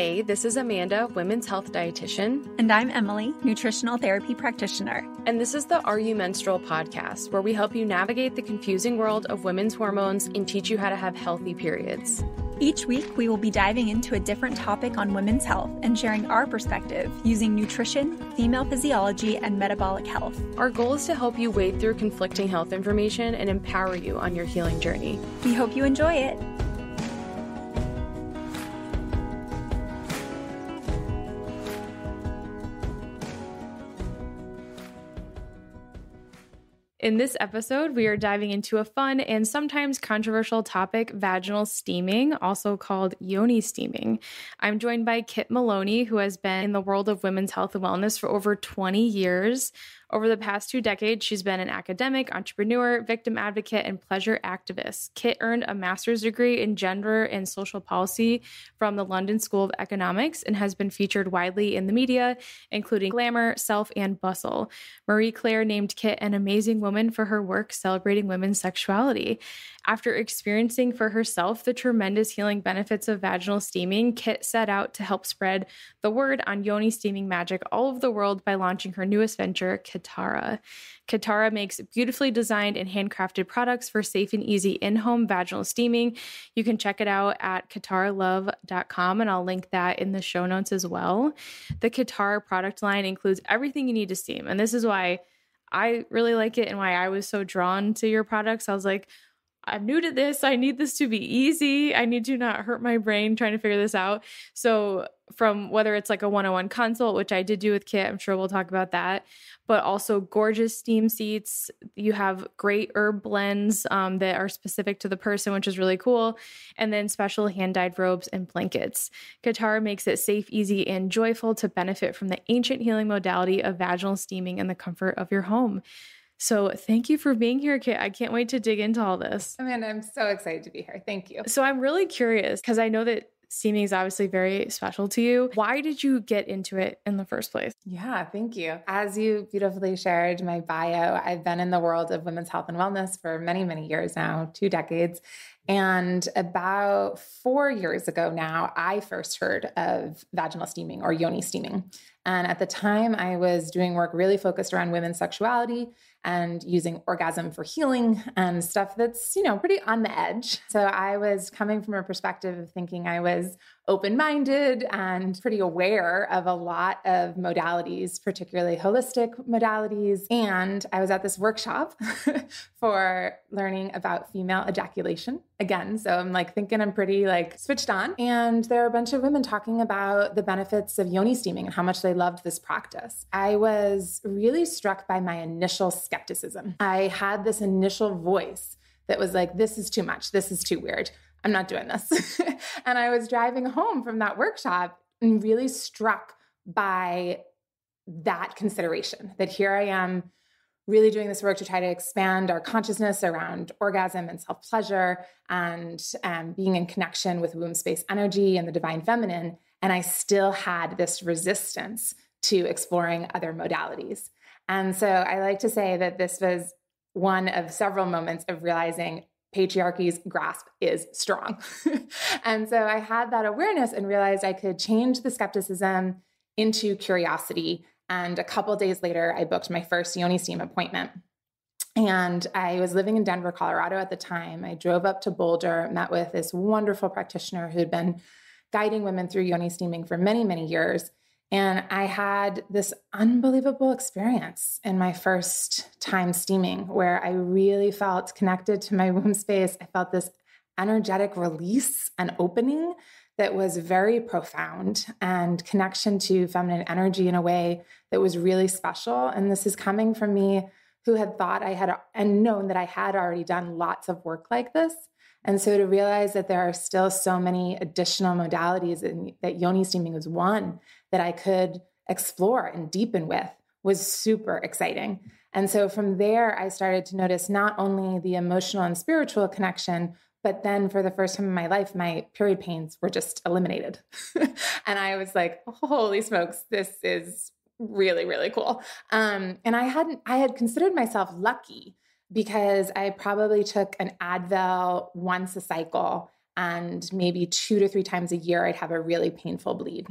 Hey, this is Amanda, women's health dietitian. And I'm Emily, nutritional therapy practitioner. And this is the Are You Menstrual podcast, where we help you navigate the confusing world of women's hormones and teach you how to have healthy periods. Each week, we will be diving into a different topic on women's health and sharing our perspective using nutrition, female physiology, and metabolic health. Our goal is to help you wade through conflicting health information and empower you on your healing journey. We hope you enjoy it. In this episode, we are diving into a fun and sometimes controversial topic vaginal steaming, also called yoni steaming. I'm joined by Kit Maloney, who has been in the world of women's health and wellness for over 20 years. Over the past two decades, she's been an academic, entrepreneur, victim advocate, and pleasure activist. Kit earned a master's degree in gender and social policy from the London School of Economics and has been featured widely in the media, including Glamour, Self, and Bustle. Marie Claire named Kit an amazing woman for her work celebrating women's sexuality. After experiencing for herself the tremendous healing benefits of vaginal steaming, Kit set out to help spread the word on yoni steaming magic all over the world by launching her newest venture, Kitara. Kitara makes beautifully designed and handcrafted products for safe and easy in home vaginal steaming. You can check it out at kitaralove.com, and I'll link that in the show notes as well. The Kitara product line includes everything you need to steam, and this is why I really like it and why I was so drawn to your products. I was like, I'm new to this. I need this to be easy. I need to not hurt my brain trying to figure this out. So, from whether it's like a one on one consult, which I did do with Kit, I'm sure we'll talk about that, but also gorgeous steam seats. You have great herb blends um, that are specific to the person, which is really cool. And then special hand dyed robes and blankets. Kitara makes it safe, easy, and joyful to benefit from the ancient healing modality of vaginal steaming in the comfort of your home. So thank you for being here, Kit. I can't wait to dig into all this. Amanda, I'm so excited to be here. Thank you. So I'm really curious because I know that steaming is obviously very special to you. Why did you get into it in the first place? Yeah, thank you. As you beautifully shared my bio, I've been in the world of women's health and wellness for many, many years now, two decades. And about four years ago now, I first heard of vaginal steaming or yoni steaming. And at the time, I was doing work really focused around women's sexuality and using orgasm for healing and stuff that's, you know, pretty on the edge. So I was coming from a perspective of thinking I was open minded and pretty aware of a lot of modalities, particularly holistic modalities. And I was at this workshop for learning about female ejaculation again. So I'm like thinking I'm pretty like switched on. And there are a bunch of women talking about the benefits of yoni steaming and how much they loved this practice. I was really struck by my initial skepticism. I had this initial voice that was like, this is too much. This is too weird. I'm not doing this. and I was driving home from that workshop and really struck by that consideration that here I am really doing this work to try to expand our consciousness around orgasm and self pleasure and um, being in connection with womb space energy and the divine feminine. And I still had this resistance to exploring other modalities. And so I like to say that this was one of several moments of realizing patriarchy's grasp is strong. and so I had that awareness and realized I could change the skepticism into curiosity. And a couple days later, I booked my first Yoni Steam appointment. And I was living in Denver, Colorado at the time. I drove up to Boulder, met with this wonderful practitioner who'd been guiding women through Yoni steaming for many, many years. And I had this unbelievable experience in my first time steaming where I really felt connected to my womb space. I felt this energetic release and opening that was very profound and connection to feminine energy in a way that was really special. And this is coming from me who had thought I had and known that I had already done lots of work like this. And so to realize that there are still so many additional modalities and that yoni steaming is one that I could explore and deepen with was super exciting. And so from there, I started to notice not only the emotional and spiritual connection, but then for the first time in my life, my period pains were just eliminated. and I was like, holy smokes, this is really, really cool. Um, and I hadn't, I had considered myself lucky because I probably took an Advil once a cycle And maybe two to three times a year, I'd have a really painful bleed.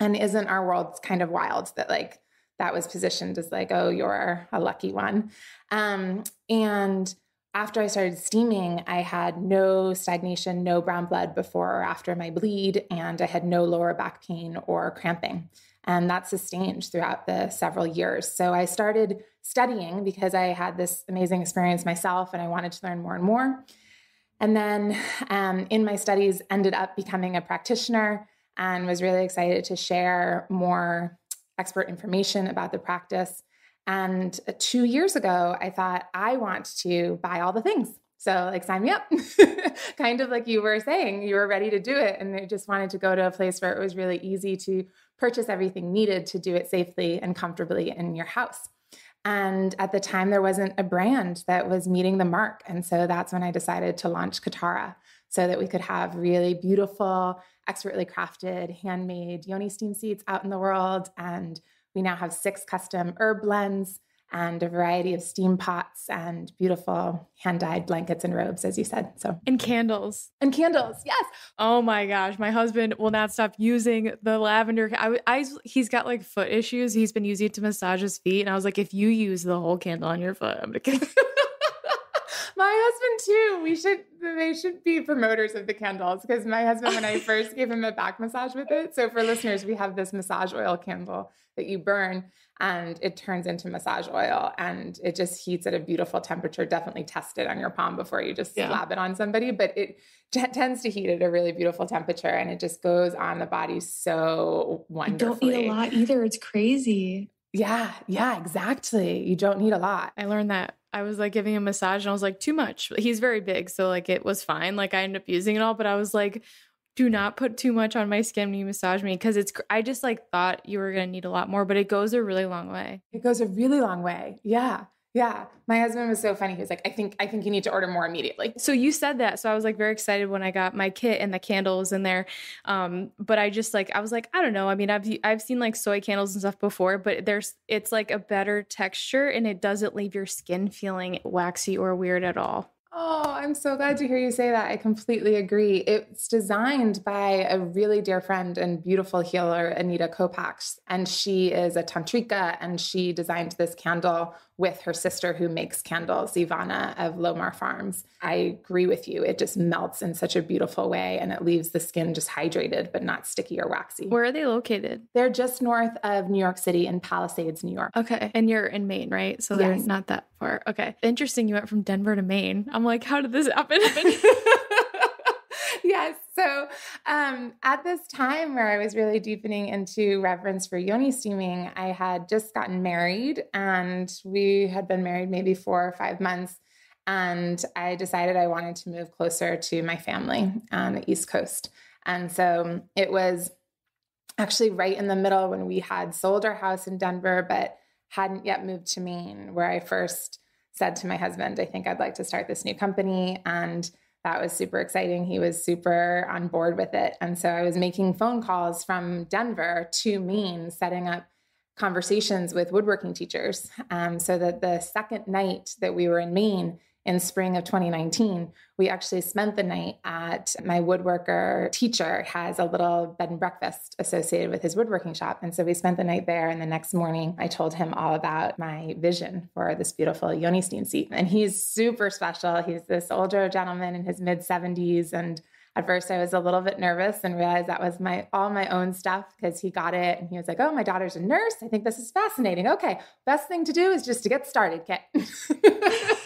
And isn't our world kind of wild that like that was positioned as like, oh, you're a lucky one. Um, and after I started steaming, I had no stagnation, no brown blood before or after my bleed, and I had no lower back pain or cramping. And that sustained throughout the several years. So I started studying because I had this amazing experience myself and I wanted to learn more and more. And then um, in my studies, ended up becoming a practitioner and was really excited to share more expert information about the practice. And two years ago, I thought, I want to buy all the things. So, like, sign me up. kind of like you were saying, you were ready to do it. And I just wanted to go to a place where it was really easy to purchase everything needed to do it safely and comfortably in your house. And at the time, there wasn't a brand that was meeting the mark. And so that's when I decided to launch Kitara so that we could have really beautiful, expertly crafted, handmade yoni steam seats out in the world. And we now have six custom herb blends and a variety of steam pots and beautiful hand dyed blankets and robes, as you said. So, and candles. And candles, yes. Oh my gosh. My husband will not stop using the lavender. I, I, he's got like foot issues. He's been using it to massage his feet. And I was like, if you use the whole candle on your foot, I'm going to my husband too. We should they should be promoters of the candles because my husband when I first gave him a back massage with it. So for listeners, we have this massage oil candle that you burn and it turns into massage oil and it just heats at a beautiful temperature. Definitely test it on your palm before you just yeah. slap it on somebody, but it t- tends to heat at a really beautiful temperature and it just goes on the body so wonderfully. You don't need a lot either. It's crazy. Yeah, yeah, exactly. You don't need a lot. I learned that I was like giving him a massage and I was like, too much. He's very big. So like it was fine. Like I ended up using it all, but I was like, do not put too much on my skin when you massage me because it's I just like thought you were gonna need a lot more, but it goes a really long way. It goes a really long way. Yeah. Yeah. My husband was so funny. He was like, I think I think you need to order more immediately. So you said that. So I was like very excited when I got my kit and the candles in there. Um, but I just like I was like, I don't know. I mean, I've I've seen like soy candles and stuff before, but there's it's like a better texture and it doesn't leave your skin feeling waxy or weird at all. Oh, I'm so glad to hear you say that. I completely agree. It's designed by a really dear friend and beautiful healer, Anita Kopax. And she is a tantrika and she designed this candle with her sister who makes candles, Ivana of Lomar Farms. I agree with you. It just melts in such a beautiful way and it leaves the skin just hydrated but not sticky or waxy. Where are they located? They're just north of New York City in Palisades, New York. Okay. And you're in Maine, right? So they're yes. not that Okay. Interesting. You went from Denver to Maine. I'm like, how did this happen? yes. So, um, at this time where I was really deepening into reverence for yoni steaming, I had just gotten married and we had been married maybe four or five months. And I decided I wanted to move closer to my family on the East Coast. And so it was actually right in the middle when we had sold our house in Denver, but hadn't yet moved to Maine, where I first said to my husband, I think I'd like to start this new company. And that was super exciting. He was super on board with it. And so I was making phone calls from Denver to Maine, setting up conversations with woodworking teachers um, so that the second night that we were in Maine, in spring of 2019, we actually spent the night at my woodworker teacher has a little bed and breakfast associated with his woodworking shop. And so we spent the night there. And the next morning, I told him all about my vision for this beautiful Yoni steam seat. And he's super special. He's this older gentleman in his mid 70s. And at first I was a little bit nervous and realized that was my all my own stuff because he got it and he was like, "Oh, my daughter's a nurse. I think this is fascinating. Okay, best thing to do is just to get started, Kit."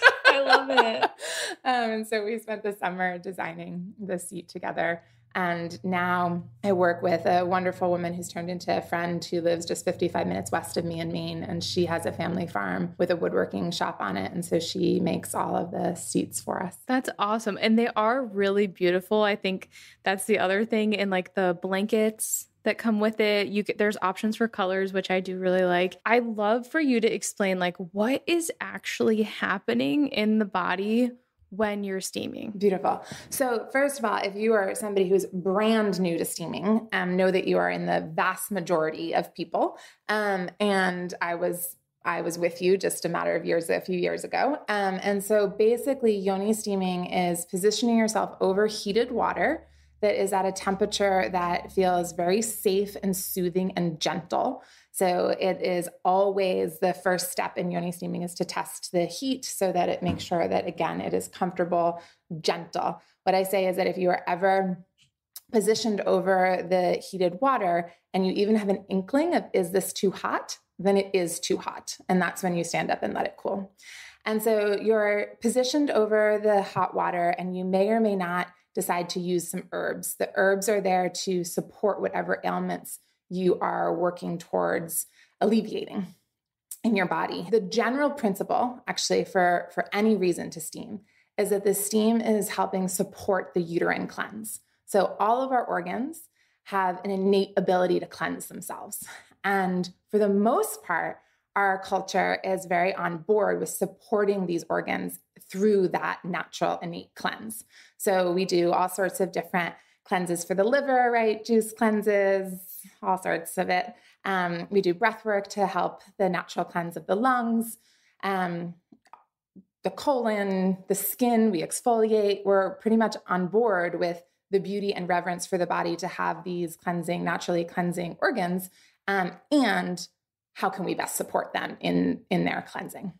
Love it. um, and so we spent the summer designing the seat together. And now I work with a wonderful woman who's turned into a friend who lives just 55 minutes west of me in Maine. And she has a family farm with a woodworking shop on it. And so she makes all of the seats for us. That's awesome. And they are really beautiful. I think that's the other thing. And like the blankets, that come with it. You get, there's options for colors, which I do really like. I love for you to explain like what is actually happening in the body when you're steaming. Beautiful. So, first of all, if you are somebody who's brand new to steaming, um, know that you are in the vast majority of people. Um, and I was I was with you just a matter of years, a few years ago. Um, and so basically, yoni steaming is positioning yourself over heated water that is at a temperature that feels very safe and soothing and gentle. So it is always the first step in yoni steaming is to test the heat so that it makes sure that again it is comfortable, gentle. What I say is that if you are ever positioned over the heated water and you even have an inkling of is this too hot, then it is too hot. And that's when you stand up and let it cool. And so you're positioned over the hot water, and you may or may not decide to use some herbs. The herbs are there to support whatever ailments you are working towards alleviating in your body. The general principle, actually, for, for any reason to steam, is that the steam is helping support the uterine cleanse. So all of our organs have an innate ability to cleanse themselves. And for the most part, our culture is very on board with supporting these organs through that natural innate cleanse. So we do all sorts of different cleanses for the liver, right? Juice cleanses, all sorts of it. Um, we do breath work to help the natural cleanse of the lungs, um, the colon, the skin. We exfoliate. We're pretty much on board with the beauty and reverence for the body to have these cleansing, naturally cleansing organs um, and how can we best support them in, in their cleansing.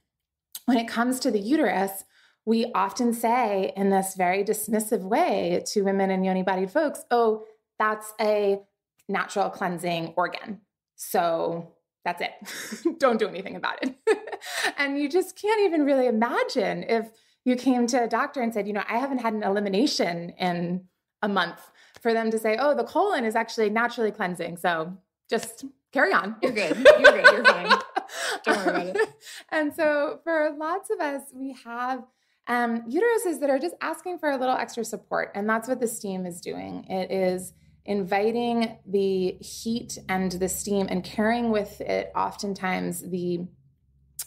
When it comes to the uterus, we often say in this very dismissive way to women and yoni bodied folks, oh, that's a natural cleansing organ. So that's it. Don't do anything about it. and you just can't even really imagine if you came to a doctor and said, you know, I haven't had an elimination in a month for them to say, oh, the colon is actually naturally cleansing. So just carry on. You're good. You're good. You're fine. Don't worry about it. and so for lots of us, we have um, uteruses that are just asking for a little extra support. And that's what the steam is doing. It is inviting the heat and the steam and carrying with it oftentimes the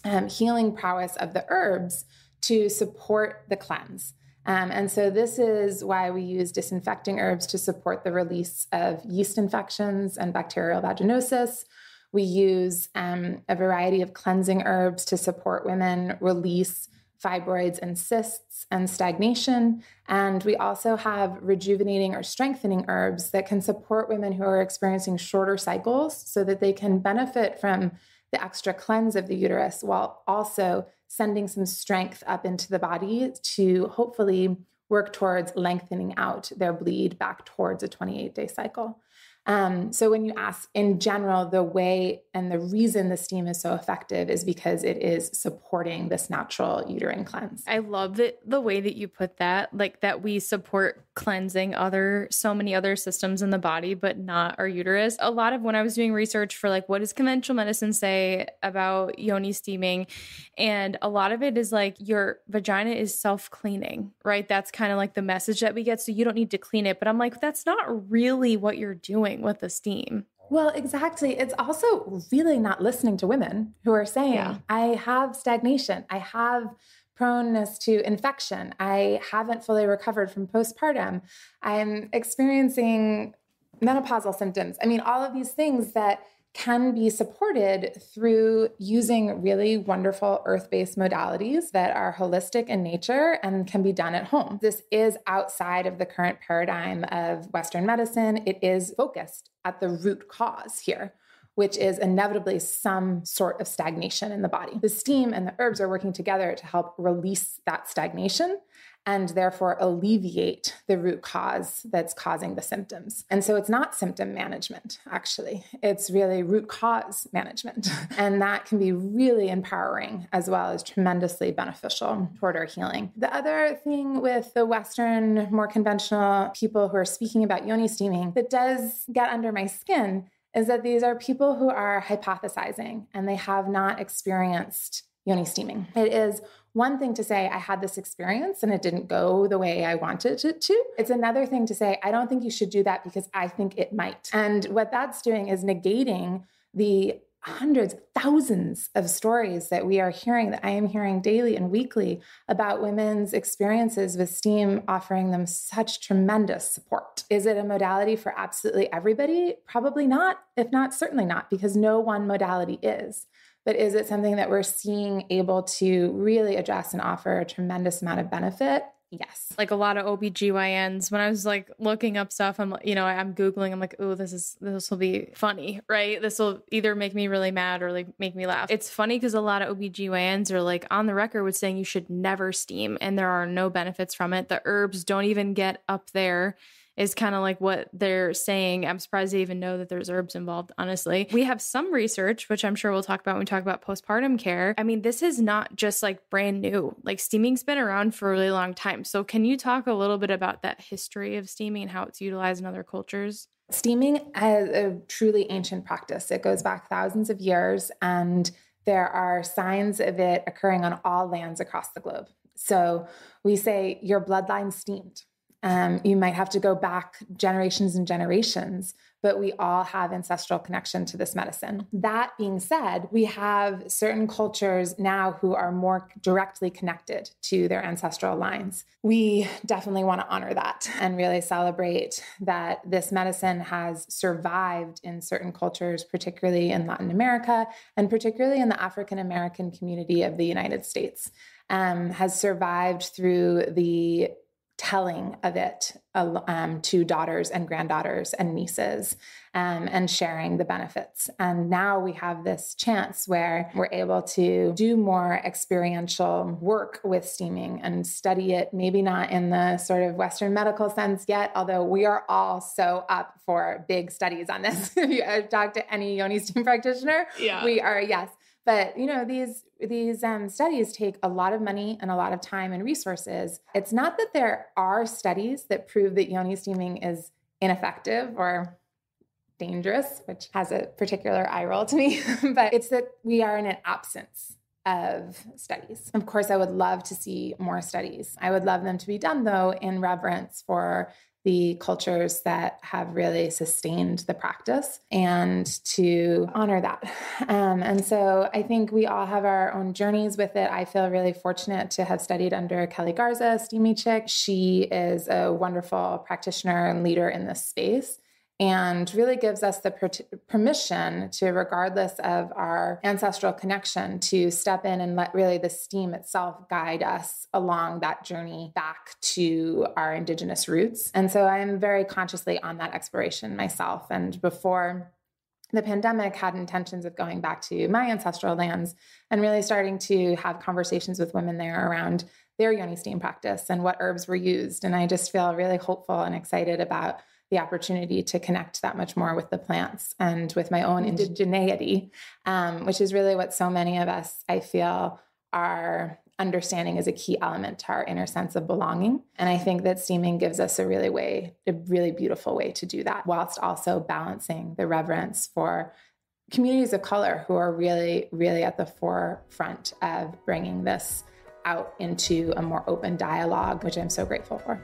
um, healing prowess of the herbs to support the cleanse. Um, and so, this is why we use disinfecting herbs to support the release of yeast infections and bacterial vaginosis. We use um, a variety of cleansing herbs to support women release fibroids and cysts and stagnation. And we also have rejuvenating or strengthening herbs that can support women who are experiencing shorter cycles so that they can benefit from the extra cleanse of the uterus while also sending some strength up into the body to hopefully work towards lengthening out their bleed back towards a 28 day cycle. Um, so when you ask in general, the way and the reason the steam is so effective is because it is supporting this natural uterine cleanse. I love that the way that you put that, like that we support cleansing other so many other systems in the body, but not our uterus. A lot of when I was doing research for like what does conventional medicine say about yoni steaming, and a lot of it is like your vagina is self-cleaning, right? That's kind of like the message that we get. So you don't need to clean it. But I'm like, that's not really what you're doing doing with the steam. Well, exactly. It's also really not listening to women who are saying, yeah. I have stagnation, I have proneness to infection, I haven't fully recovered from postpartum, I'm experiencing menopausal symptoms. I mean, all of these things that can be supported through using really wonderful earth based modalities that are holistic in nature and can be done at home. This is outside of the current paradigm of Western medicine. It is focused at the root cause here which is inevitably some sort of stagnation in the body. The steam and the herbs are working together to help release that stagnation and therefore alleviate the root cause that's causing the symptoms. And so it's not symptom management, actually, it's really root cause management. and that can be really empowering as well as tremendously beneficial toward our healing. The other thing with the Western, more conventional people who are speaking about yoni steaming that does get under my skin is that these are people who are hypothesizing and they have not experienced yoni steaming. It is one thing to say, I had this experience and it didn't go the way I wanted it to. It's another thing to say, I don't think you should do that because I think it might. And what that's doing is negating the hundreds, thousands of stories that we are hearing, that I am hearing daily and weekly about women's experiences with STEAM offering them such tremendous support. Is it a modality for absolutely everybody? Probably not, if not, certainly not, because no one modality is. But is it something that we're seeing able to really address and offer a tremendous amount of benefit? Yes. Like a lot of OBGYNs, when I was like looking up stuff, I'm, you know, I'm Googling, I'm like, oh, this is, this will be funny, right? This will either make me really mad or like make me laugh. It's funny because a lot of OBGYNs are like on the record with saying you should never steam and there are no benefits from it. The herbs don't even get up there is kind of like what they're saying. I'm surprised they even know that there's herbs involved, honestly. We have some research, which I'm sure we'll talk about when we talk about postpartum care. I mean, this is not just like brand new. Like steaming's been around for a really long time. So can you talk a little bit about that history of steaming and how it's utilized in other cultures? Steaming is a truly ancient practice. It goes back thousands of years and there are signs of it occurring on all lands across the globe. So we say your bloodline steamed. Um, you might have to go back generations and generations, but we all have ancestral connection to this medicine. That being said, we have certain cultures now who are more directly connected to their ancestral lines. We definitely want to honor that and really celebrate that this medicine has survived in certain cultures, particularly in Latin America and particularly in the African American community of the United States. Um, has survived through the telling of it um, to daughters and granddaughters and nieces um, and sharing the benefits. And now we have this chance where we're able to do more experiential work with steaming and study it, maybe not in the sort of Western medical sense yet, although we are all so up for big studies on this. if you talk to any yoni steam practitioner, yeah. we are, yes. But you know, these these um, studies take a lot of money and a lot of time and resources. It's not that there are studies that prove that yoni steaming is ineffective or dangerous, which has a particular eye roll to me, but it's that we are in an absence of studies. Of course, I would love to see more studies. I would love them to be done, though, in reverence for the cultures that have really sustained the practice and to honor that. Um, and so I think we all have our own journeys with it. I feel really fortunate to have studied under Keli Garza, Steamy Chick. She is a wonderful practitioner and leader in this space and really gives us the per- permission to, regardless of our ancestral connection, to step in and let really the steam itself guide us along that journey back to our Indigenous roots. And so I'm very consciously on that exploration myself. And before the pandemic had intentions of going back to my ancestral lands and really starting to have conversations with women there around their yoni steam practice and what herbs were used. And I just feel really hopeful and excited about the opportunity to connect that much more with the plants and with my own indigeneity, um, which is really what so many of us, I feel, are understanding is a key element to our inner sense of belonging. And I think that steaming gives us a really way, a really beautiful way to do that, whilst also balancing the reverence for communities of color who are really, really at the forefront of bringing this out into a more open dialogue, which I'm so grateful for.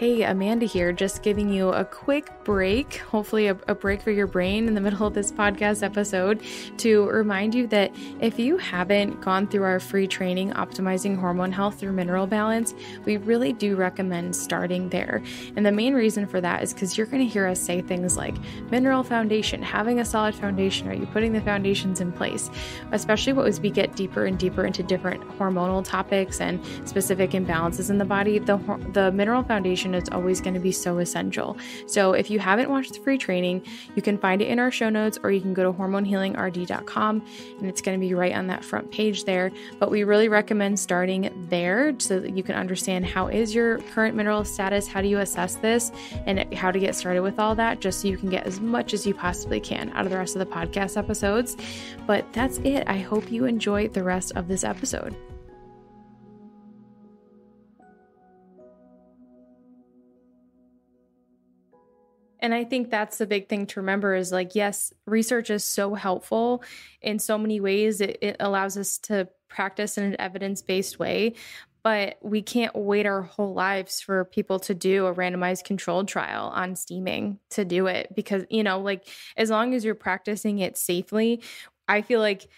Hey, Amanda here, just giving you a quick break, hopefully, a, a, break for your brain in the middle of this podcast episode to remind you that if you haven't gone through our free training, Optimizing Hormone Health Through Mineral Balance, we really do recommend starting there. And the main reason for that is because you're going to hear us say things like mineral foundation, having a solid foundation, are you putting the foundations in place? Especially what as we get deeper and deeper into different hormonal topics and specific imbalances in the body, the, the mineral foundation is always going to be so essential. So if you haven't watched the free training, you can find it in our show notes or you can go to hormonehealingrd.com and it's going to be right on that front page there. But we really recommend starting there so that you can understand how is your current mineral status, how do you assess this, and how to get started with all that just so you can get as much as you possibly can out of the rest of the podcast episodes. But that's it. I hope you enjoy the rest of this episode. And I think that's the big thing to remember is like, yes, research is so helpful in so many ways. It, it allows us to practice in an evidence based way, but we can't wait our whole lives for people to do a randomized controlled trial on steaming to do it because, you know, like as long as you're practicing it safely, I feel like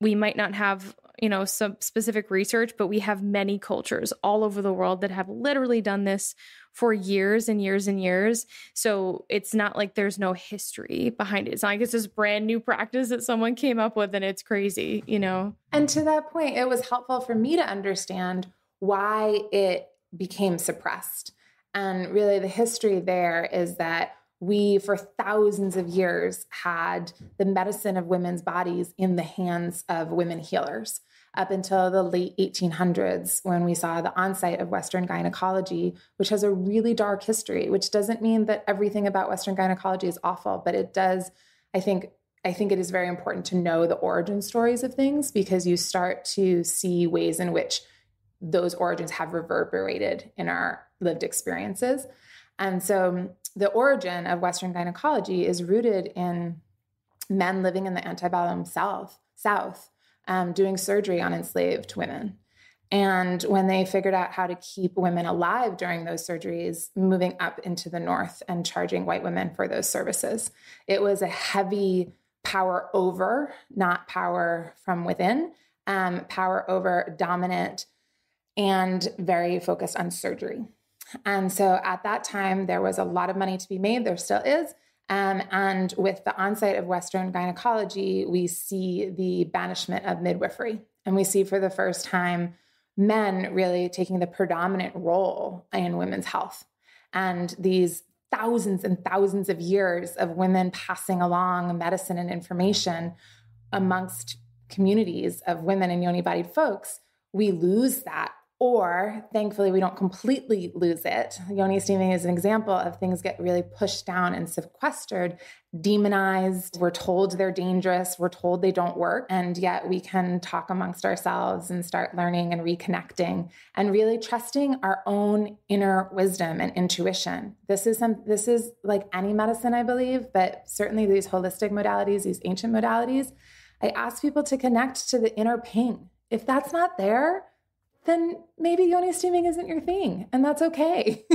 we might not have you know some specific research but we have many cultures all over the world that have literally done this for years and years and years. So it's not like there's no history behind it. It's not like it's this brand new practice that someone came up with and it's crazy you know? And to that point it was helpful for me to understand why it became suppressed. And really the history there is that we, for thousands of years, had the medicine of women's bodies in the hands of women healers up until the late 1800s when we saw the onset of Western gynecology, which has a really dark history, which doesn't mean that everything about Western gynecology is awful, but it does, I think. I think it is very important to know the origin stories of things because you start to see ways in which those origins have reverberated in our lived experiences. And so the origin of Western gynecology is rooted in men living in the antebellum South, South um, doing surgery on enslaved women. And when they figured out how to keep women alive during those surgeries, moving up into the North and charging white women for those services, it was a heavy power over, not power from within, um, power over dominant and very focused on surgery. And so at that time, there was a lot of money to be made. There still is. Um, and with the onset of Western gynecology, we see the banishment of midwifery. And we see for the first time men really taking the predominant role in women's health. And these thousands and thousands of years of women passing along medicine and information amongst communities of women and yoni bodied folks, we lose that or thankfully, we don't completely lose it. Yoni steaming is an example of things get really pushed down and sequestered, demonized. We're told they're dangerous. We're told they don't work. And yet we can talk amongst ourselves and start learning and reconnecting and really trusting our own inner wisdom and intuition. This is some this is like any medicine, I believe, but certainly these holistic modalities, these ancient modalities. I ask people to connect to the inner ping. If that's not there, then maybe yoni steaming isn't your thing and that's okay.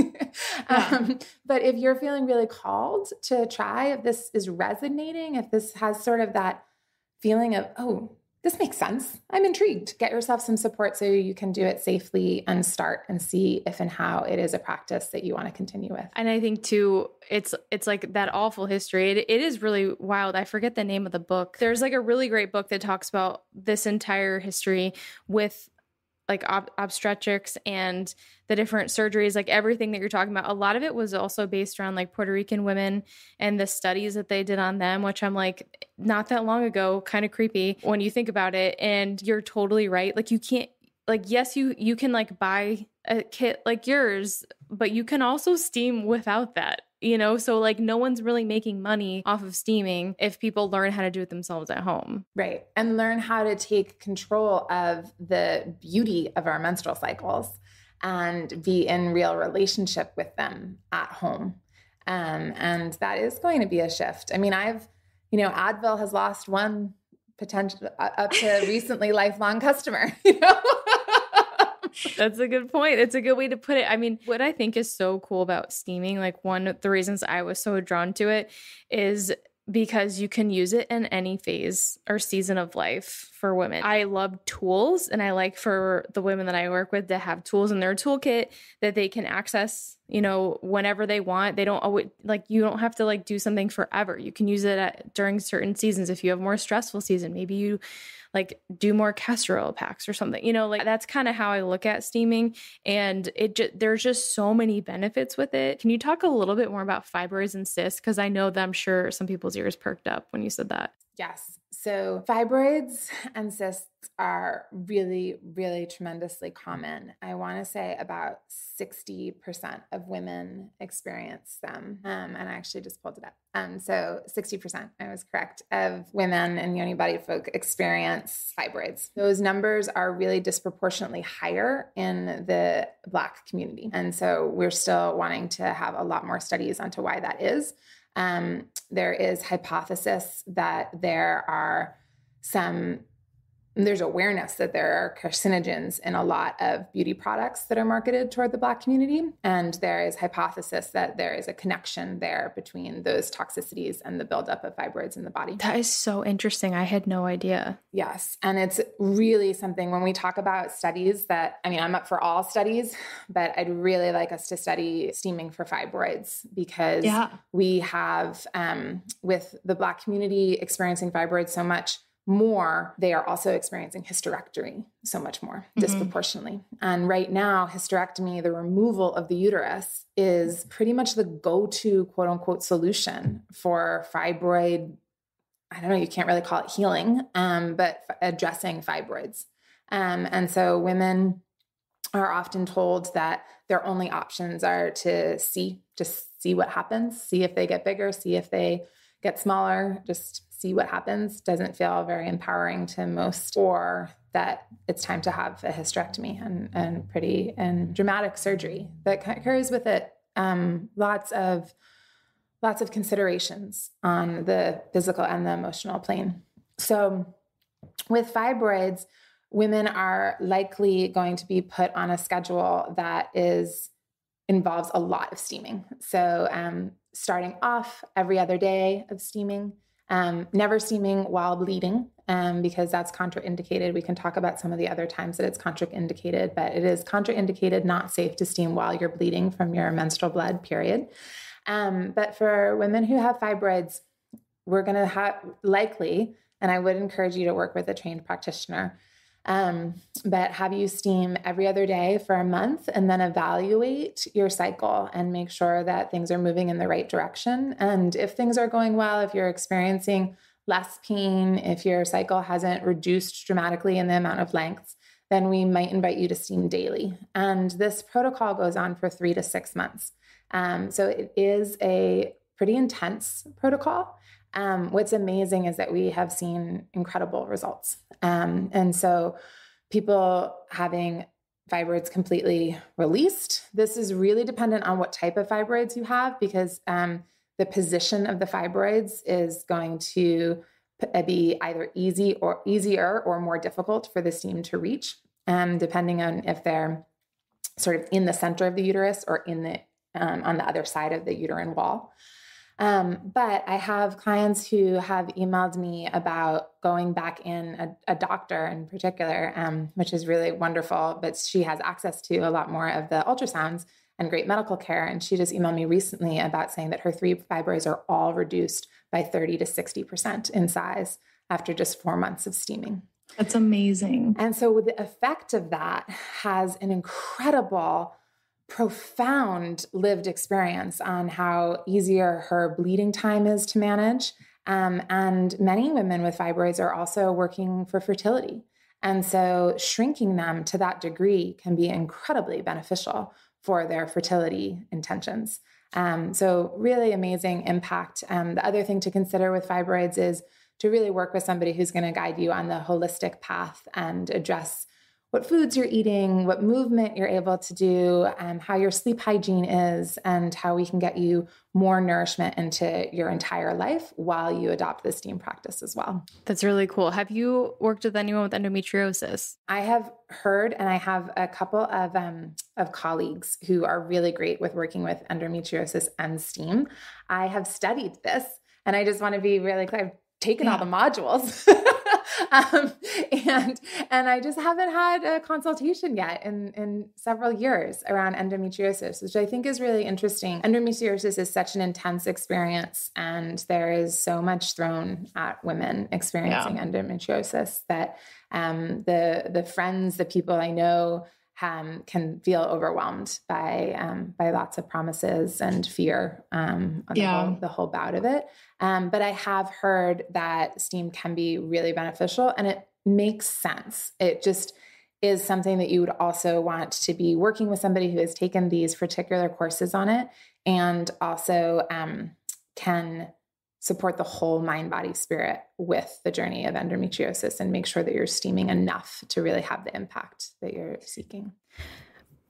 Yeah. um, but if you're feeling really called to try if this is resonating if this has sort of that feeling of oh this makes sense. I'm intrigued. Get yourself some support so you can do it safely and start and see if and how it is a practice that you want to continue with. And i think too it's it's like that awful history. It, it is really wild. I forget the name of the book. There's like a really great book that talks about this entire history with like ob- obstetrics and the different surgeries like everything that you're talking about a lot of it was also based around like puerto rican women and the studies that they did on them which i'm like not that long ago kind of creepy when you think about it and you're totally right like you can't like yes you you can like buy a kit like yours but you can also steam without that you know? So like no one's really making money off of steaming if people learn how to do it themselves at home. Right. And learn how to take control of the beauty of our menstrual cycles and be in real relationship with them at home. Um, and that is going to be a shift. I mean i've you know advil has lost one potential uh, up to recently lifelong customer you know That's a good point. It's a good way to put it. I mean, what I think is so cool about steaming, like one of the reasons I was so drawn to it is because you can use it in any phase or season of life for women. I love tools and I like for the women that I work with to have tools in their toolkit that they can access, you know, whenever they want. They don't always like you don't have to like do something forever. You can use it at, during certain seasons if you have more stressful season. Maybe you like do more castor oil packs or something. You know, like that's kind of how I look at steaming and it just there's just so many benefits with it. Can you talk a little bit more about fibroids and cysts cuz I know that I'm sure some people's ears perked up when you said that. Yes. So, fibroids and cysts are really, really tremendously common. I want to say about 60% of women experience them. Um, and I actually just pulled it up. Um, so, 60%, I was correct, of women and yoni bodied folk experience fibroids. Those numbers are really disproportionately higher in the Black community. And so, we're still wanting to have a lot more studies onto why that is. Um, there is hypothesis that there are some there's awareness that there are carcinogens in a lot of beauty products that are marketed toward the Black community. And there is hypothesis that there is a connection there between those toxicities and the buildup of fibroids in the body. That is so interesting. I had no idea. Yes. And it's really something when we talk about studies that, I mean, I'm up for all studies, but I'd really like us to study steaming for fibroids because Yeah. we have, um, with the Black community experiencing fibroids so much more, they are also experiencing hysterectomy so much more Mhm. disproportionately. And right now, hysterectomy, the removal of the uterus, is pretty much the go to quote unquote solution for fibroid. I don't know, you can't really call it healing, um, but f- addressing fibroids. Um, and so women are often told that their only options are to see, just see what happens, see if they get bigger, see if they get smaller, just see what happens. Doesn't feel very empowering to most, or that it's time to have a hysterectomy and, and pretty and dramatic surgery that ca- carries with it um, lots of lots of considerations on the physical and the emotional plane. So with fibroids, women are likely going to be put on a schedule that is involves a lot of steaming. So um, starting off every other day of steaming, um, never steaming while bleeding um, because that's contraindicated. We can talk about some of the other times that it's contraindicated, but it is contraindicated, not safe to steam while you're bleeding from your menstrual blood, period. Um, but for women who have fibroids, we're going to have likely, and I would encourage you to work with a trained practitioner, um, but have you steam every other day for a month and then evaluate your cycle and make sure that things are moving in the right direction. And if things are going well, if you're experiencing less pain, if your cycle hasn't reduced dramatically in the amount of lengths, then we might invite you to steam daily. And this protocol goes on for three to six months. Um, so it is a pretty intense protocol. Um, what's amazing is that we have seen incredible results. Um, and so people having fibroids completely released, this is really dependent on what type of fibroids you have because um, the position of the fibroids is going to be either easy or easier or more difficult for the steam to reach, um, depending on if they're sort of in the center of the uterus or in the um, on the other side of the uterine wall. Um, but I have clients who have emailed me about going back in, a, a doctor in particular, um, which is really wonderful. But she has access to a lot more of the ultrasounds and great medical care. And she just emailed me recently about saying that her three fibroids are all reduced by 30 to 60% in size after just four months of steaming. That's amazing. And so the effect of that has an incredible, profound lived experience on how easier her bleeding time is to manage. Um, and many women with fibroids are also working for fertility. And so shrinking them to that degree can be incredibly beneficial for their fertility intentions. Um, so, really amazing impact. Um, the other thing to consider with fibroids is to really work with somebody who's going to guide you on the holistic path and address what foods you're eating, what movement you're able to do, um, how your sleep hygiene is, and how we can get you more nourishment into your entire life while you adopt the steam practice as well. That's really cool. Have you worked with anyone with endometriosis? I have heard, and I have a couple of um, of colleagues who are really great with working with endometriosis and steam. I have studied this, and I just want to be really clear. I've taken all the modules. um, and and I just haven't had a consultation yet in in several years around endometriosis, which I think is really interesting. Endometriosis is such an intense experience, and there is so much thrown at women experiencing endometriosis that um, the the friends, the people I know. Um, can feel overwhelmed by um, by lots of promises and fear um, on the, whole, the whole bout of it. Um, but I have heard that steam can be really beneficial and it makes sense. It just is something that you would also want to be working with somebody who has taken these particular courses on it and also um, can support the whole mind, body, spirit with the journey of endometriosis and make sure that you're steaming enough to really have the impact that you're seeking.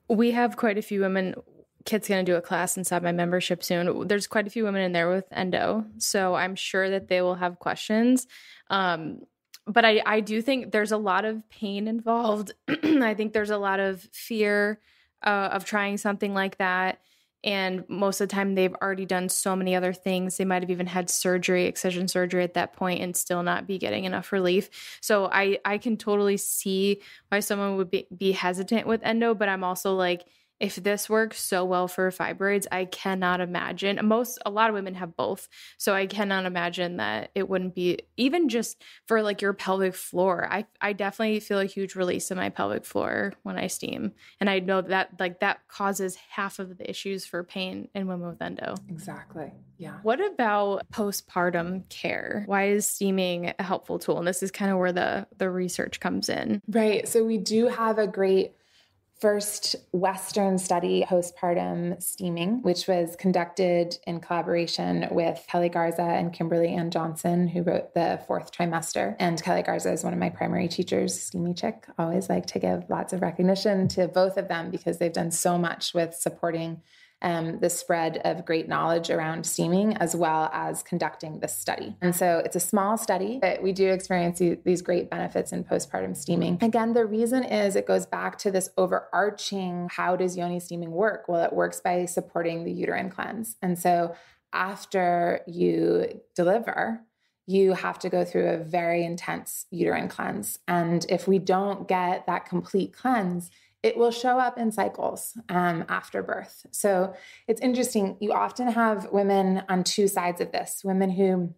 We have quite a few women. Kit's going to do a class inside my membership soon. There's quite a few women in there with endo. So I'm sure that they will have questions. Um, but I, I do think there's a lot of pain involved. I think there's a lot of fear uh, of trying something like that. And most of the time, they've already done so many other things. They might have even had surgery, excision surgery at that point, and still not be getting enough relief. So I, I can totally see why someone would be, be hesitant with endo, but I'm also like, if this works so well for fibroids, I cannot imagine. Most, a lot of women have both. So I cannot imagine that it wouldn't be, even just for like your pelvic floor. I, I definitely feel a huge release in my pelvic floor when I steam. And I know that like that causes half of the issues for pain in women with endo. Exactly. Yeah. What about postpartum care? Why is steaming a helpful tool? And this is kind of where the, the research comes in. Right. So we do have a great first Western study, postpartum steaming, which was conducted in collaboration with Keli Garza and Kimberly Ann Johnson, who wrote the fourth trimester. And Keli Garza is one of my primary teachers, Steamy Chick. Always like to give lots of recognition to both of them because they've done so much with supporting um, the spread of great knowledge around steaming as well as conducting this study. And so it's a small study, but we do experience these great benefits in postpartum steaming. Again, the reason is it goes back to this overarching how does yoni steaming work? Well, it works by supporting the uterine cleanse. And so after you deliver, you have to go through a very intense uterine cleanse. And if we don't get that complete cleanse, it will show up in cycles um, after birth. So it's interesting. You often have women on two sides of this women who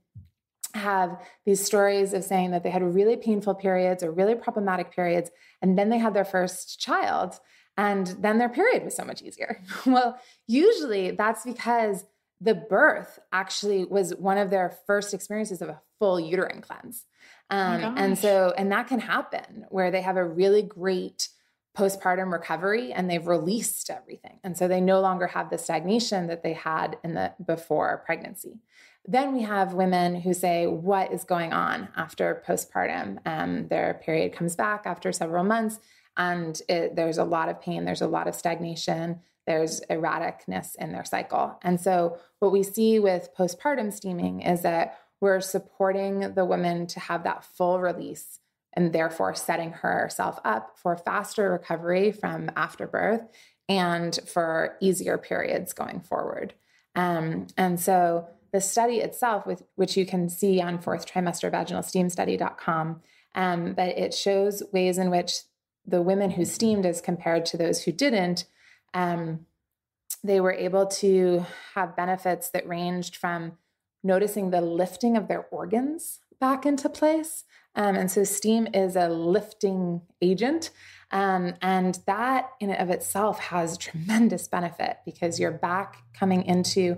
have these stories of saying that they had really painful periods or really problematic periods, and then they had their first child, and then their period was so much easier. well, usually that's because the birth actually was one of their first experiences of a full uterine cleanse. Oh um, and so, and that can happen where they have a really great postpartum recovery and they've released everything. And so they no longer have the stagnation that they had in the before pregnancy. Then we have women who say, What is going on after postpartum? Um, their period comes back after several months, and it, there's a lot of pain, there's a lot of stagnation, there's erraticness in their cycle. And so, what we see with postpartum steaming is that we're supporting the women to have that full release and therefore setting herself up for faster recovery from afterbirth and for easier periods going forward. Um, and so the study itself, with, which you can see on fourth trimester vaginal steam study.com, um, but it shows ways in which the women who steamed as compared to those who didn't, um, they were able to have benefits that ranged from noticing the lifting of their organs back into place um, and so steam is a lifting agent. Um, and that in and of itself has tremendous benefit because you're back coming into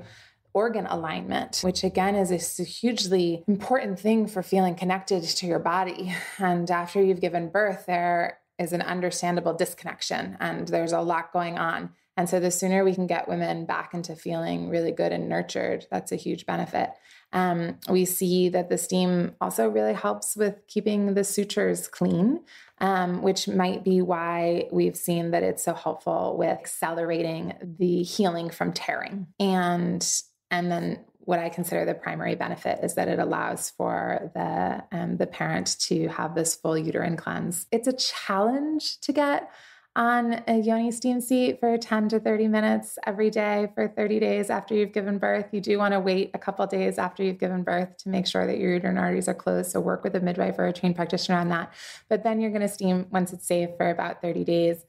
organ alignment, which again is a hugely important thing for feeling connected to your body. And after you've given birth, there is an understandable disconnection and there's a lot going on. And so the sooner we can get women back into feeling really good and nurtured, that's a huge benefit. Um, we see that the steam also really helps with keeping the sutures clean, um, which might be why we've seen that it's so helpful with accelerating the healing from tearing. And and then what I consider the primary benefit is that it allows for the um, the parent to have this full uterine cleanse. It's a challenge to get on a yoni steam seat for 10 to 30 minutes every day for 30 days after you've given birth. You do want to wait a couple days after you've given birth to make sure that your uterine arteries are closed. So work with a midwife or a trained practitioner on that. But then you're going to steam once it's safe for about 30 days.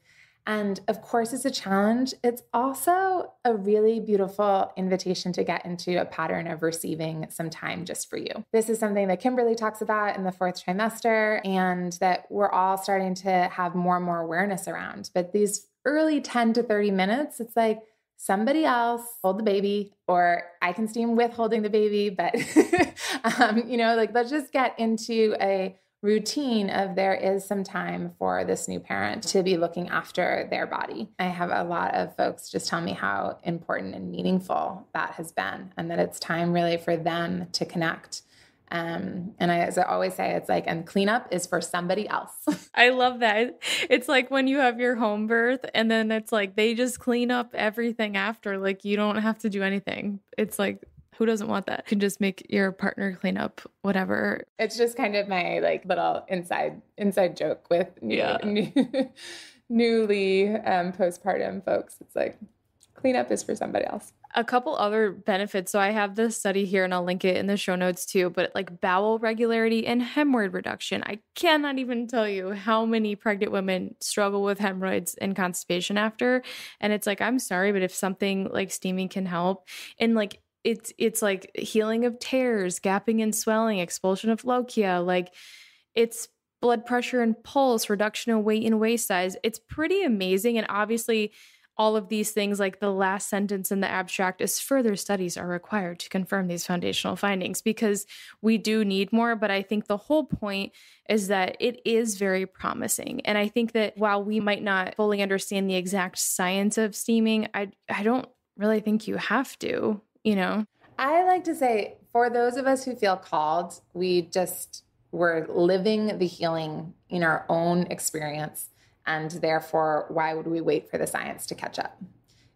And of course, it's a challenge. It's also a really beautiful invitation to get into a pattern of receiving some time just for you. This is something that Kimberly talks about in the fourth trimester, and that we're all starting to have more and more awareness around. But these early 10 to 30 minutes, it's like, somebody else hold the baby or i can steam with holding the baby but um, you know like let's just get into a routine of there is some time for this new parent to be looking after their body. I have a lot of folks just tell me how important and meaningful that has been, and that it's time really for them to connect. Um, and I, as I always say, it's like, and cleanup is for somebody else. I love that. It's like when you have your home birth, and then it's like they just clean up everything after. Like you don't have to do anything. It's like Who doesn't want that? You can just make your partner clean up whatever. It's just kind of my like little inside inside joke with new, Yeah. new, newly um, postpartum folks. It's like cleanup is for somebody else. A couple other benefits. So I have this study here and I'll link it in the show notes too, but like bowel regularity and hemorrhoid reduction. I cannot even tell you how many pregnant women struggle with hemorrhoids and constipation after. And it's like, I'm sorry, but if something like steaming can help and like it's it's like healing of tears, gapping and swelling, expulsion of lochia, like it's blood pressure and pulse, reduction in weight and waist size. It's pretty amazing. And obviously, all of these things, like the last sentence in the abstract, is further studies are required to confirm these foundational findings because we do need more. But I think the whole point is that it is very promising. And I think that while we might not fully understand the exact science of steaming, I, I don't really think you have to, you know? I like to say, for those of us who feel called, we just we're living the healing in our own experience. And therefore, why would we wait for the science to catch up?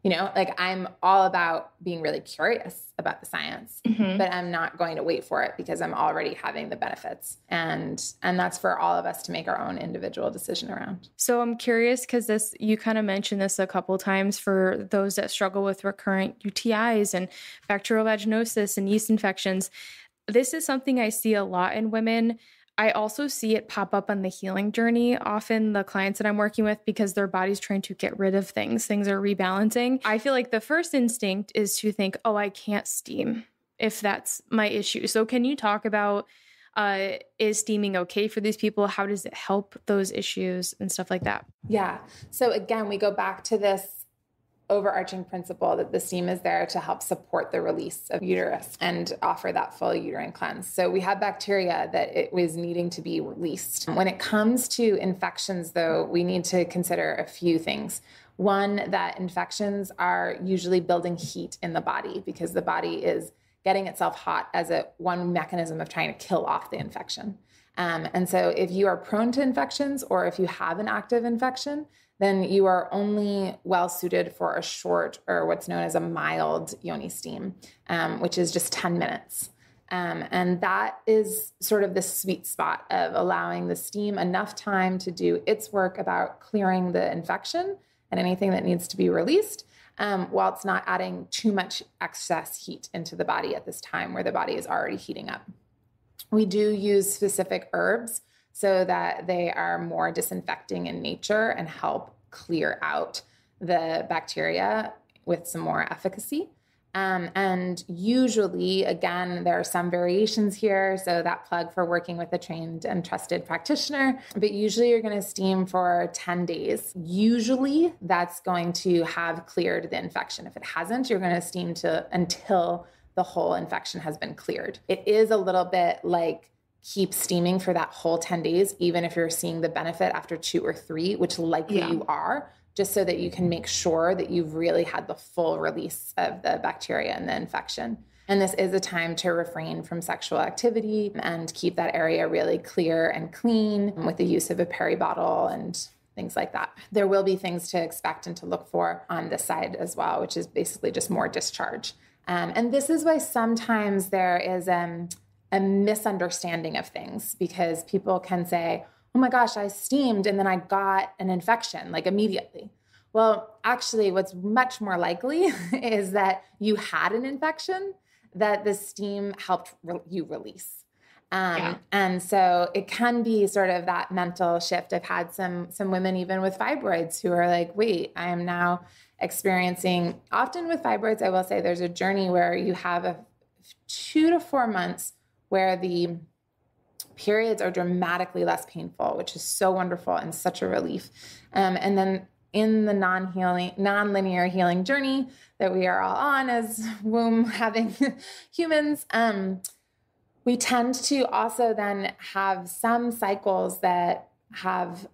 You know, like I'm all about being really curious about the science, mm-hmm. but I'm not going to wait for it because I'm already having the benefits. And and that's for all of us to make our own individual decision around. So I'm curious because this you kind of mentioned this a couple times for those that struggle with recurrent UTIs and bacterial vaginosis and yeast infections. This is something I see a lot in women. I also see it pop up on the healing journey. Often, the clients that I'm working with, because their body's trying to get rid of things, things are rebalancing. I feel like the first instinct is to think, oh, I can't steam if that's my issue. So, can you talk about uh, is steaming okay for these people? How does it help those issues and stuff like that? Yeah. So again, we go back to this overarching principle that the steam is there to help support the release of uterus and offer that full uterine cleanse. So we have bacteria that it was needing to be released. When it comes to infections, though, we need to consider a few things. One, that infections are usually building heat in the body because the body is getting itself hot as a one mechanism of trying to kill off the infection. Um, and so, if you are prone to infections or if you have an active infection, then you are only well suited for a short or what's known as a mild yoni steam, um, which is just 10 minutes. Um, and that is sort of the sweet spot of allowing the steam enough time to do its work about clearing the infection and anything that needs to be released, um, while it's not adding too much excess heat into the body at this time where the body is already heating up. We do use specific herbs so that they are more disinfecting in nature and help clear out the bacteria with some more efficacy. Um, and usually, again, there are some variations here. So, that plug for working with a trained and trusted practitioner. But usually, you're going to steam for 10 days. Usually, that's going to have cleared the infection. If it hasn't, you're going to steam to until the whole infection has been cleared. It is a little bit like keep steaming for that whole 10 days, even if you're seeing the benefit after two or three, which likely Yeah. you are, just so that you can make sure that you've really had the full release of the bacteria and the infection. And this is a time to refrain from sexual activity and keep that area really clear and clean with the use of a peri bottle and things like that. There will be things to expect and to look for on this side as well, which is basically just more discharge. Um, and this is why sometimes there is um, a misunderstanding of things because people can say, oh my gosh, I steamed and then I got an infection like immediately. Well, actually, what's much more likely is that you had an infection that the steam helped re- you release. Um, Yeah. And so it can be sort of that mental shift. I've had some some women even with fibroids who are like, wait, I am now experiencing. Often with fibroids, I will say there's a journey where you have a two to four months where the periods are dramatically less painful, which is so wonderful and such a relief. Um, and then in the non-healing, non-linear healing journey that we are all on as womb having humans, um, we tend to also then have some cycles that have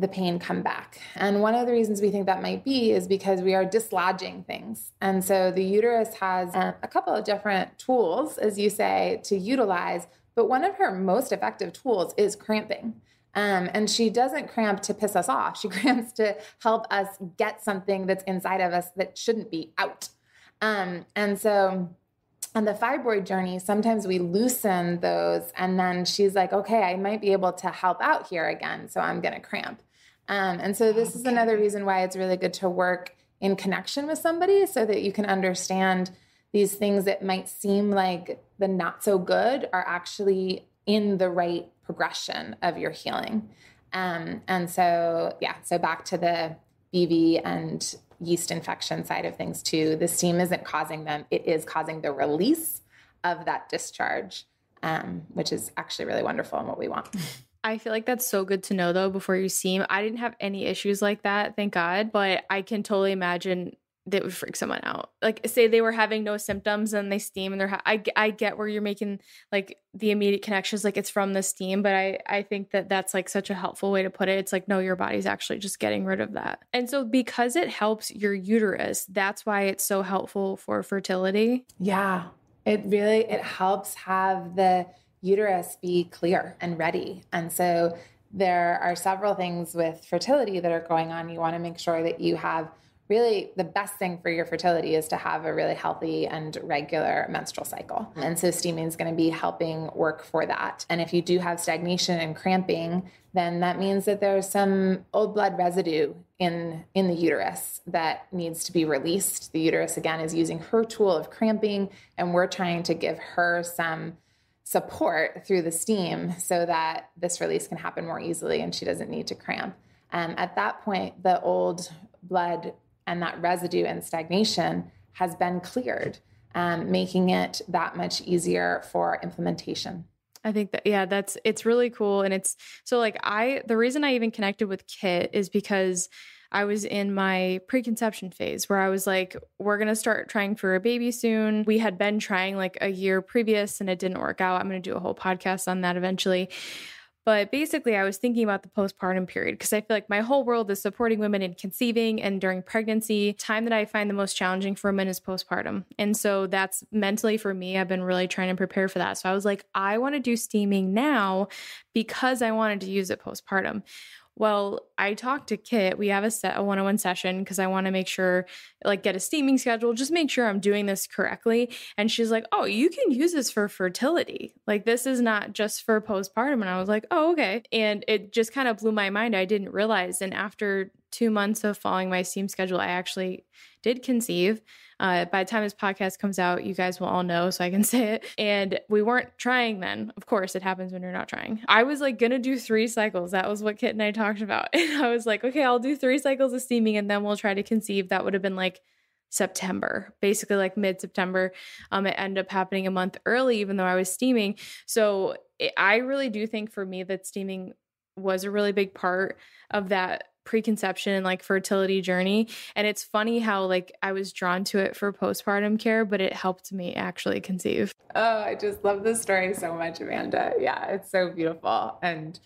the pain come back. And one of the reasons we think that might be is because we are dislodging things. And so the uterus has uh, a couple of different tools, as you say, to utilize. But one of her most effective tools is cramping. Um, and she doesn't cramp to piss us off. She cramps to help us get something that's inside of us that shouldn't be out. Um, and so on the fibroid journey, sometimes we loosen those, and then she's like, okay, I might be able to help out here again. So I'm going to cramp. Um, and so this okay. is another reason why it's really good to work in connection with somebody so that you can understand these things that might seem like the not so good are actually in the right progression of your healing. Um, and so, yeah, so back to the BV and yeast infection side of things too. The steam isn't causing them, it is causing the release of that discharge, um, which is actually really wonderful and what we want. I feel like that's so good to know though before you steam. I didn't have any issues like that, thank God, but I can totally imagine that would freak someone out. Like say they were having no symptoms and they steam and they're ha- I I get where you're making like the immediate connections like it's from the steam, but I I think that that's like such a helpful way to put it. It's like no your body's actually just getting rid of that. And so because it helps your uterus, that's why it's so helpful for fertility. Yeah. It really it helps have the uterus be clear and ready. And so there are several things with fertility that are going on. You want to make sure that you have really the best thing for your fertility is to have a really healthy and regular menstrual cycle. Mm-hmm. And so steaming is going to be helping work for that. And if you do have stagnation and cramping, then that means that there's some old blood residue in in the uterus that needs to be released. The uterus again is using her tool of cramping and we're trying to give her some support through the steam so that this release can happen more easily and she doesn't need to cramp. Um, at that point, the old blood and that residue and stagnation has been cleared, um, making it that much easier for implementation. I think that yeah, that's it's really cool and it's so like I the reason I even connected with Kit is because I was in my preconception phase where I was like, we're going to start trying for a baby soon. We had been trying like a year previous and it didn't work out. I'm going to do a whole podcast on that eventually. But basically, I was thinking about the postpartum period because I feel like my whole world is supporting women in conceiving and during pregnancy. Time that I find the most challenging for women is postpartum. And so that's mentally for me, I've been really trying to prepare for that. So I was like, I want to do steaming now because I wanted to use it postpartum. Well, I talked to Kit. We have a set a one-on-one session because I want to make sure, like, get a steaming schedule, just make sure I'm doing this correctly. And she's like, "Oh, you can use this for fertility. Like, this is not just for postpartum." And I was like, "Oh, okay." And it just kind of blew my mind. I didn't realize. And after two months of following my steam schedule, I actually did conceive. Uh, by the time this podcast comes out, you guys will all know, so I can say it. And we weren't trying then. Of course, it happens when you're not trying. I was like gonna do three cycles. That was what Kit and I talked about. And I was like, okay, I'll do three cycles of steaming and then we'll try to conceive. That would have been like September, basically like mid September. Um, it ended up happening a month early, even though I was steaming. So it, I really do think for me that steaming was a really big part of that preconception and like fertility journey and it's funny how like I was drawn to it for postpartum care but it helped me actually conceive. Oh, I just love this story so much Amanda. Yeah, it's so beautiful and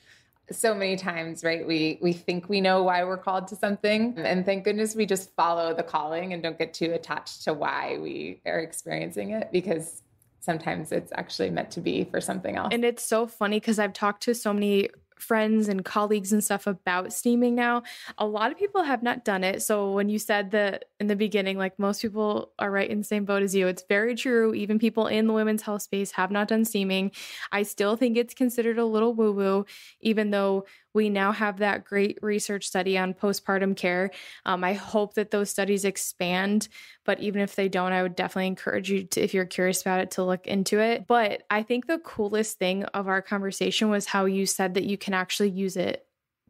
so many times right we we think we know why we're called to something and thank goodness we just follow the calling and don't get too attached to why we are experiencing it because sometimes it's actually meant to be for something else. And it's so funny because I've talked to so many friends and colleagues and stuff about steaming now. A lot of people have not done it. So when you said that in the beginning, like most people are right in the same boat as you, it's very true. Even people in the women's health space have not done steaming. I still think it's considered a little woo woo, even though we now have that great research study on postpartum care. Um, I hope that those studies expand, but even if they don't, I would definitely encourage you to, if you're curious about it, to look into it. But I think the coolest thing of our conversation was how you said that you can actually use it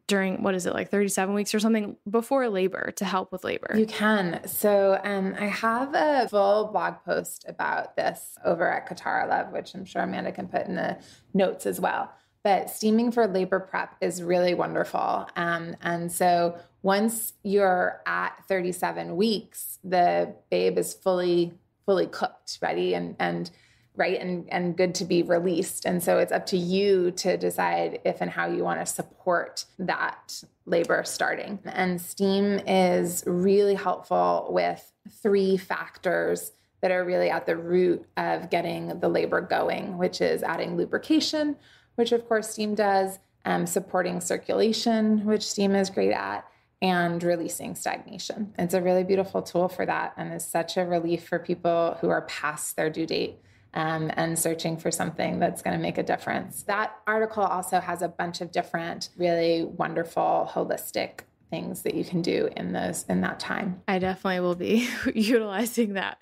during what is it like 37 weeks or something before labor to help with labor? You can. So um, i have a full blog post about this over at Kitara Love, which i'm sure amanda can put in the notes as well. But steaming for labor prep is really wonderful. Um, and so once you're at 37 weeks, the babe is fully fully cooked, ready and and right and and good to be released. And so it's up to you to decide if and how you want to support that labor starting. And steam is really helpful with three factors that are really at the root of getting the labor going, which is adding lubrication, which of course steam does, um, supporting circulation, which steam is great at, and releasing stagnation. It's a really beautiful tool for that and is such a relief for people who are past their due date. Um, and searching for something that's going to make a difference. That article also has a bunch of different, really wonderful, holistic things that you can do in those in that time. I definitely will be utilizing that.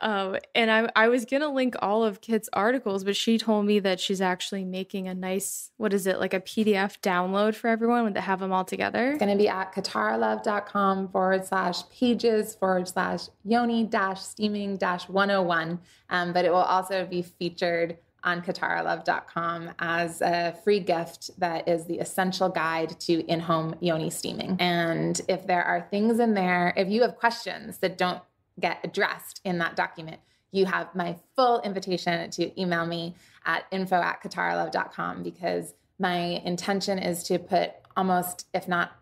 Um, and I, I was gonna link all of Kit's articles, but she told me that she's actually making a nice, what is it, like a PDF download for everyone to have them all together. It's gonna be at kitaralove.com forward slash pages forward slash yoni dash steaming dash 101. Um, but it will also be featured on kitaralove.com as a free gift that is the essential guide to in home yoni steaming. And if there are things in there, if you have questions that don't get addressed in that document, you have my full invitation to email me at info at kitaralove.com because my intention is to put almost, if not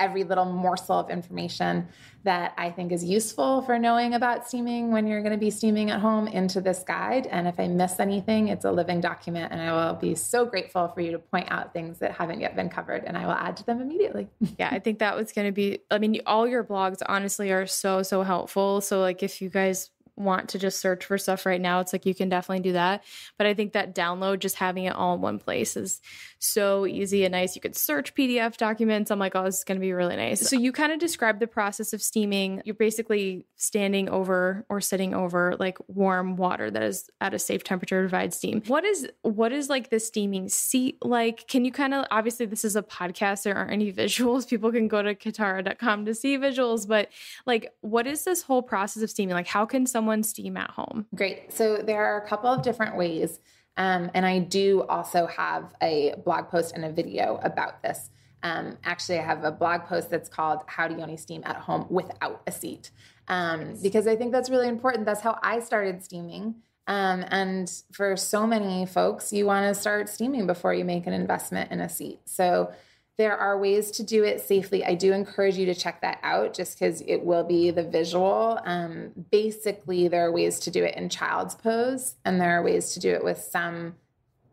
every little morsel of information that I think is useful for knowing about steaming when you're going to be steaming at home into this guide. And if I miss anything, it's a living document, and I will be so grateful for you to point out things that haven't yet been covered, and I will add to them immediately. yeah, I think that was going to be, I mean, all your blogs honestly are so, so helpful. So, like, if you guys want to just search for stuff right now, it's like you can definitely do that. But I think that download, just having it all in one place is so easy and nice. You could search PDF documents. I'm like, oh, this is going to be really nice. So you kind of describe the process of steaming. You're basically standing over or sitting over like warm water that is at a safe temperature to provide steam. What is what is like the steaming seat like? Can you kind of obviously this is a podcast, there aren't any visuals. People can go to kitara.com to see visuals, but like what is this whole process of steaming? Like how can someone someone steam at home? Great. So there are a couple of different ways. Um, and I do also have a blog post and a video about this. Um, actually, I have a blog post that's called How to Yoni Steam at Home Without a Seat. Um, because I think that's really important. That's how I started steaming. Um, and for so many folks, you want to start steaming before you make an investment in a seat. So there are ways to do it safely. I do encourage you to check that out just because it will be the visual. Um, basically, there are ways to do it in child's pose, and there are ways to do it with some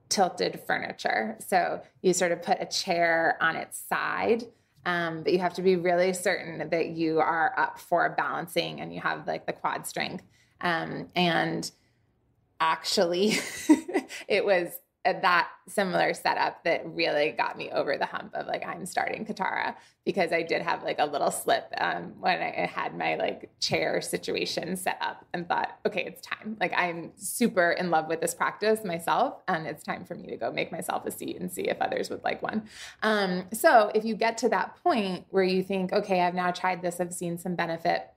tilted furniture. So you sort of put a chair on its side. Um, but you have to be really certain that you are up for balancing and you have like the quad strength. Um, and actually, it was that similar setup that really got me over the hump of like I'm starting Kitara because I did have like a little slip um, when I had my like chair situation set up and thought, okay, it's time. Like I'm super in love with this practice myself, and it's time for me to go make myself a seat and see if others would like one. Um, so if you get to that point where you think, okay, I've now tried this, I've seen some benefit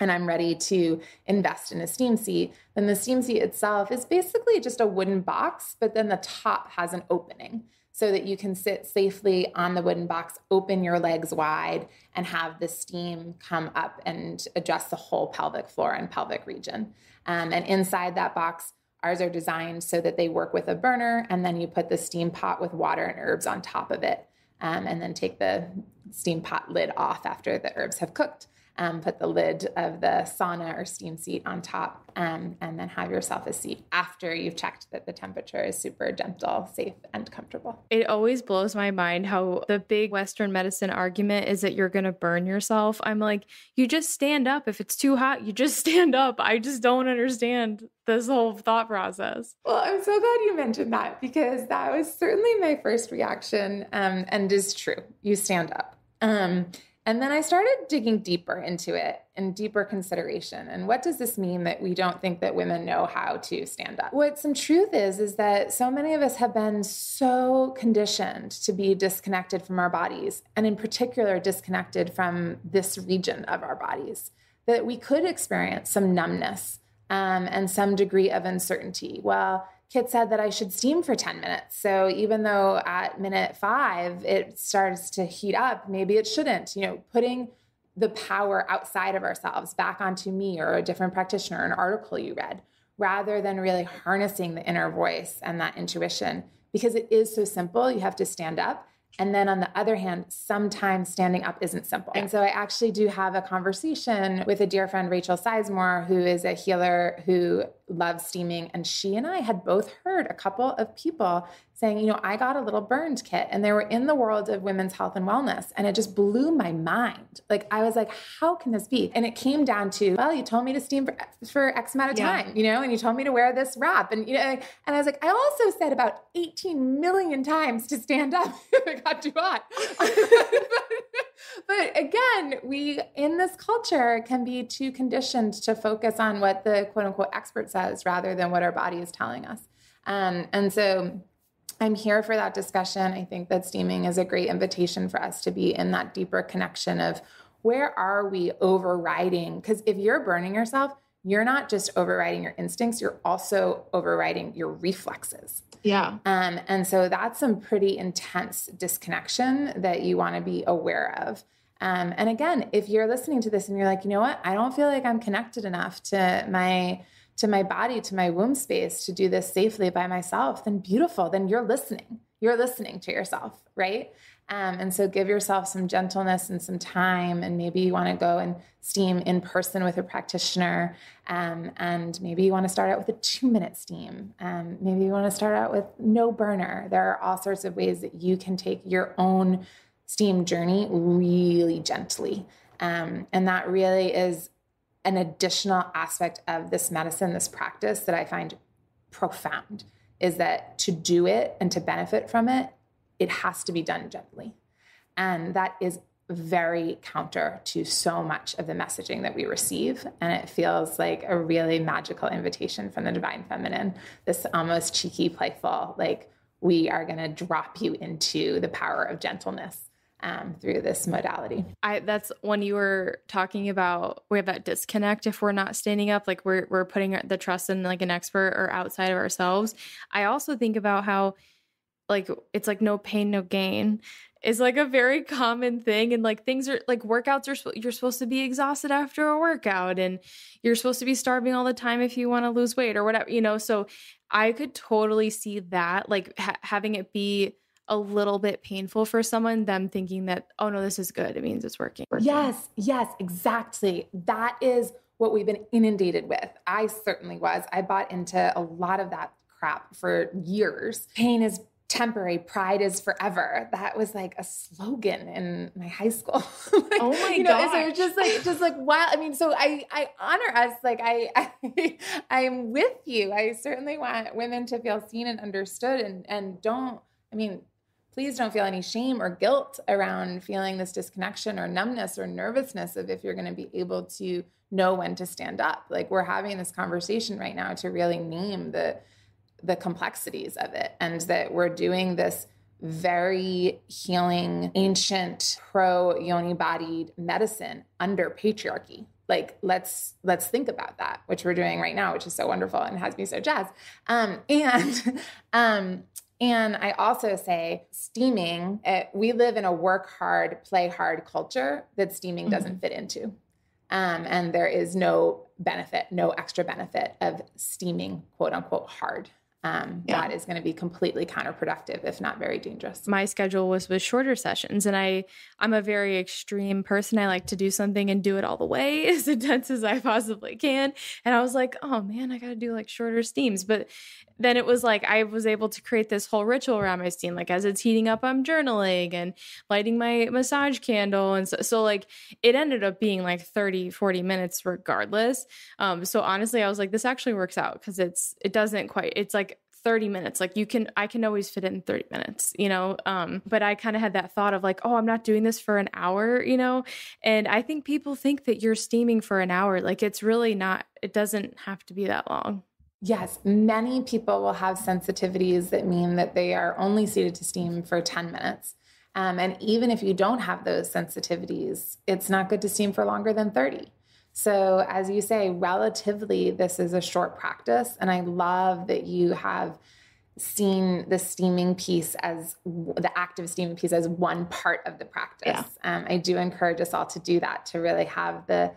and I'm ready to invest in a steam seat, then the steam seat itself is basically just a wooden box, but then the top has an opening so that you can sit safely on the wooden box, open your legs wide, and have the steam come up and address the whole pelvic floor and pelvic region. Um, and inside that box, ours are designed so that they work with a burner, and then you put the steam pot with water and herbs on top of it, um, and then take the steam pot lid off after the herbs have cooked um, put the lid of the sauna or steam seat on top, um, and then have yourself a seat after you've checked that the temperature is super gentle, safe, and comfortable. It always blows my mind how the big Western medicine argument is that you're going to burn yourself. I'm like, you just stand up. If it's too hot, you just stand up. I just don't understand this whole thought process. Well, I'm so glad you mentioned that because that was certainly my first reaction um, and is true. You stand up. Um, and then I started digging deeper into it and deeper consideration. And what does this mean that we don't think that women know how to stand up? What some truth is, is that so many of us have been so conditioned to be disconnected from our bodies, and in particular, disconnected from this region of our bodies, that we could experience some numbness um, and some degree of uncertainty. Well, Kit said that I should steam for 10 minutes. So even though at minute five it starts to heat up, maybe it shouldn't. You know, putting the power outside of ourselves back onto me or a different practitioner, an article you read, rather than really harnessing the inner voice and that intuition. Because it is so simple, you have to stand up and then on the other hand, sometimes standing up isn't simple. And so I actually do have a conversation with a dear friend, Rachel Sizemore, who is a healer who loves steaming. And she and I had both heard a couple of people saying, you know, I got a little burned kit and they were in the world of women's health and wellness. And it just blew my mind. Like, I was like, how can this be? And it came down to, well, you told me to steam for, for X amount of time, yeah. you know, and you told me to wear this wrap. And, you know, and I was like, I also said about 18 million times to stand up if it got too hot. but again, we in this culture can be too conditioned to focus on what the quote unquote expert says rather than what our body is telling us. Um, and so I'm here for that discussion. I think that steaming is a great invitation for us to be in that deeper connection of where are we overriding? Because if you're burning yourself, you're not just overriding your instincts, you're also overriding your reflexes. Yeah. Um, and so that's some pretty intense disconnection that you want to be aware of. Um, and again, if you're listening to this and you're like, you know what, I don't feel like I'm connected enough to my to my body, to my womb space to do this safely by myself, then beautiful. Then you're listening. You're listening to yourself, right? Um, and so give yourself some gentleness and some time. And maybe you want to go and steam in person with a practitioner. Um, and maybe you want to start out with a two minute steam. Um, maybe you want to start out with no burner. There are all sorts of ways that you can take your own steam journey really gently. Um, and that really is an additional aspect of this medicine, this practice that I find profound is that to do it and to benefit from it, it has to be done gently. And that is very counter to so much of the messaging that we receive. And it feels like a really magical invitation from the divine feminine, this almost cheeky, playful, like, we are going to drop you into the power of gentleness um, through this modality. I that's when you were talking about we have that disconnect if we're not standing up, like we're we're putting the trust in like an expert or outside of ourselves. I also think about how like it's like no pain no gain is like a very common thing and like things are like workouts are you're supposed to be exhausted after a workout and you're supposed to be starving all the time if you want to lose weight or whatever you know so i could totally see that like ha- having it be a little bit painful for someone, them thinking that, oh no, this is good. It means it's working. Yes, yes, exactly. That is what we've been inundated with. I certainly was. I bought into a lot of that crap for years. Pain is temporary, pride is forever. That was like a slogan in my high school. like, oh my you know, gosh. So it was just like just like wow. I mean, so I I honor us. Like I, I I'm with you. I certainly want women to feel seen and understood and and don't I mean, please don't feel any shame or guilt around feeling this disconnection or numbness or nervousness of if you're going to be able to know when to stand up. Like we're having this conversation right now to really name the the complexities of it and that we're doing this very healing ancient pro yoni bodied medicine under patriarchy. Like let's let's think about that which we're doing right now which is so wonderful and has me so jazzed. Um, and um, and I also say steaming, uh, we live in a work hard, play hard culture that steaming mm-hmm. doesn't fit into. Um, and there is no benefit, no extra benefit of steaming, quote unquote, hard um, yeah. that is going to be completely counterproductive if not very dangerous. My schedule was with shorter sessions and i i'm a very extreme person. I like to do something and do it all the way as intense as i possibly can. And i was like oh man i gotta do like shorter steams. But then it was like i was able to create this whole ritual around my steam. Like as it's heating up i'm journaling and lighting my massage candle. And so, so like it ended up being like 30 40 minutes regardless. Um so honestly i was like this actually works out because it's it doesn't quite it's like 30 minutes. Like you can i can always fit it in 30 minutes you know? Um but i kind of had that thought of like oh i'm not doing this for an hour you know? And i think people think that you're steaming for an hour. Like it's really not it doesn't have to be that long. Yes, many people will have sensitivities that mean that they are only suited to steam for 10 minutes. Um, and even if you don't have those sensitivities, it's not good to steam for longer than 30. So, as you say, relatively, this is a short practice. And I love that you have seen the steaming piece as the active steaming piece as one part of the practice. Yeah. Um, I do encourage us all to do that, to really have the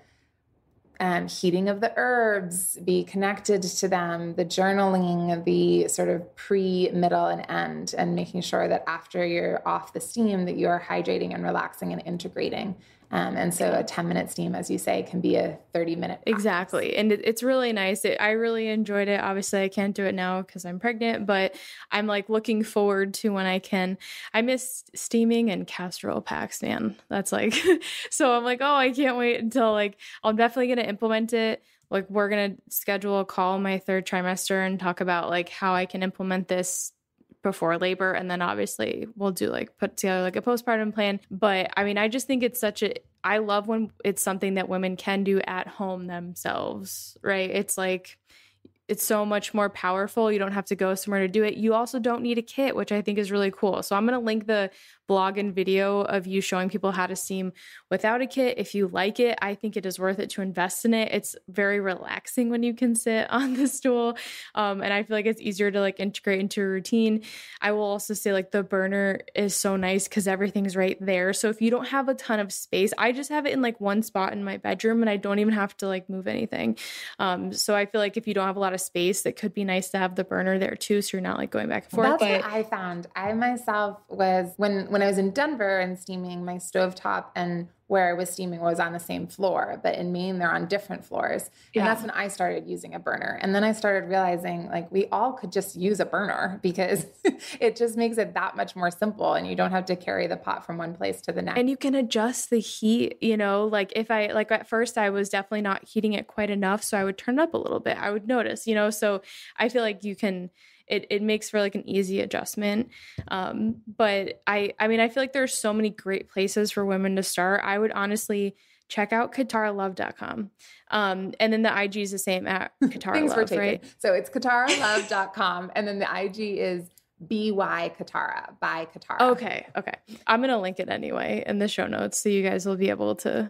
um, heating of the herbs, be connected to them, the journaling, the sort of pre, middle, and end, and making sure that after you're off the steam, that you are hydrating and relaxing and integrating Um, and so a 10 minute steam, as you say, can be a 30 minute. Practice. Exactly. And it, it's really nice. It, I really enjoyed it. Obviously, I can't do it now because I'm pregnant, but I'm like looking forward to when I can. I miss steaming and castor oil packs, man. That's like, so I'm like, oh, I can't wait until like, I'm definitely going to implement it like we're going to schedule a call my third trimester and talk about like how I can implement this before labor and then obviously we'll do like put together like a postpartum plan but i mean i just think it's such a i love when it's something that women can do at home themselves right it's like it's so much more powerful. You don't have to go somewhere to do it. You also don't need a kit, which I think is really cool. So I'm going to link the blog and video of you showing people how to steam without a kit. If you like it, I think it is worth it to invest in it. It's very relaxing when you can sit on the stool. Um, and I feel like it's easier to like integrate into a routine. I will also say like the burner is so nice because everything's right there. So if you don't have a ton of space, I just have it in like one spot in my bedroom and I don't even have to like move anything. Um, so I feel like if you don't have a lot of space, it could be nice to have the burner there too. So you're not like going back and forth. That's but- what I found. I myself was when when I was in Denver and steaming my stovetop and where I was steaming was on the same floor, but in Maine they're on different floors. Yeah. And that's when I started using a burner. And then I started realizing like we all could just use a burner because it just makes it that much more simple and you don't have to carry the pot from one place to the next. And you can adjust the heat, you know, like if I like at first I was definitely not heating it quite enough, so I would turn it up a little bit. I would notice, you know, so I feel like you can it, it makes for like an easy adjustment. Um, but i i mean i feel like there's so many great places for women to start. I would honestly check out kitaralove.com um, and then the ig is the same at kitaralove right? So it's kitaralove.com and then the ig is by kitara by kitara okay okay. I'm gonna link it anyway in the show notes so you guys will be able to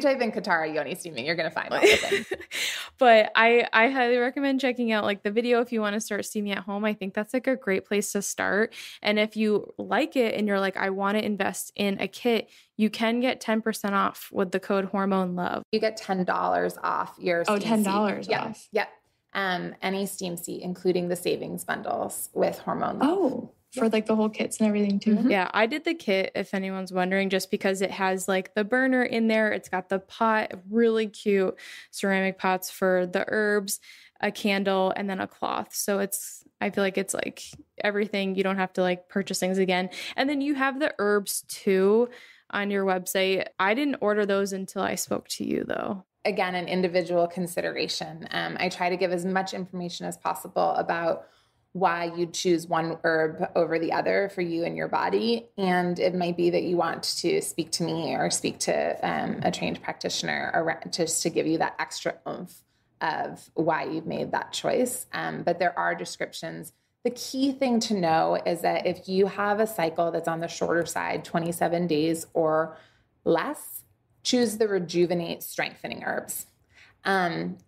type in Kitara Yoni steaming, you're gonna find all the things. but I I highly recommend checking out like the video if you want to start steaming at home. I think that's like a great place to start. And if you like it and you're like, I want to invest in a kit, you can get 10% off with the code hormone love. You get $10 off your Oh, $10 yep. off. Yep. Um, any steam seat, including the savings bundles with hormone love. Oh for like the whole kits and everything too. Mm-hmm. Yeah, I did the kit if anyone's wondering, just because it has like the burner in there. It's got the pot, really cute ceramic pots for the herbs, a candle, and then a cloth. So it's I feel like it's like everything. You don't have to like purchase things again. And then you have the herbs too on your website. I didn't order those until I spoke to you though again an individual consideration. Um, I try to give as much information as possible about why you'd choose one herb over the other for you and your body. And it might be that you want to speak to me or speak to um, a trained practitioner or just to give you that extra oomph of why you've made that choice. Um, but there are descriptions. The key thing to know is that if you have a cycle that's on the shorter side, 27 days or less, choose the rejuvenate strengthening herbs. Um,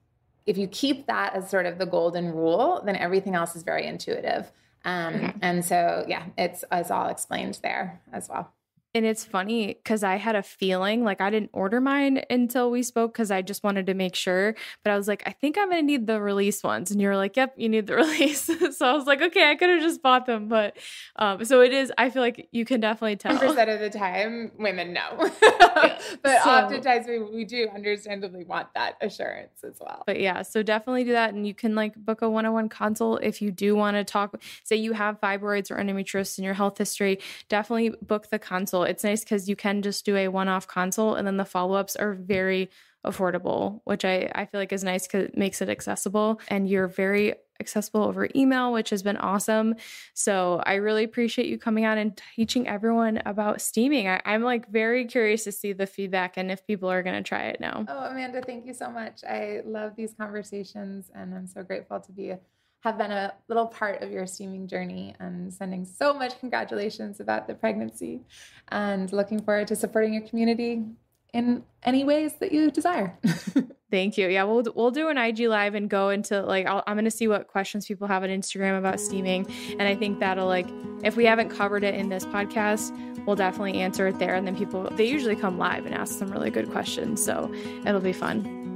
if you keep that as sort of the golden rule, then everything else is very intuitive. Um, okay. And so, yeah, it's, it's all explained there as well. And it's funny because I had a feeling like I didn't order mine until we spoke because I just wanted to make sure. But I was like, I think I'm going to need the release ones. And you're like, yep, you need the release. so I was like, okay, I could have just bought them. But um, so it is, I feel like you can definitely tell. 100% of the time, women know. yeah. But so, oftentimes we, we do understandably want that assurance as well. But yeah, so definitely do that. And you can like book a one on one consult if you do want to talk, say you have fibroids or endometriosis in your health history, definitely book the consult It's nice because you can just do a one off consult and then the follow ups are very affordable, which I, I feel like is nice because it makes it accessible and you're very accessible over email, which has been awesome. So I really appreciate you coming out and teaching everyone about steaming. I, am like very curious to see the feedback and if people are going to try it now. Oh, Amanda, thank you so much. I love these conversations and I'm so grateful to be have been a little part of your steaming journey and sending so much congratulations about the pregnancy and looking forward to supporting your community in any ways that you desire. Thank you. Yeah, we'll we'll do an IG live and go into like i am going to see what questions people have on Instagram about steaming, and I think that'll like if we haven't covered it in this podcast, we'll definitely answer it there. And then people they usually come live and ask some really good questions, so it'll be fun.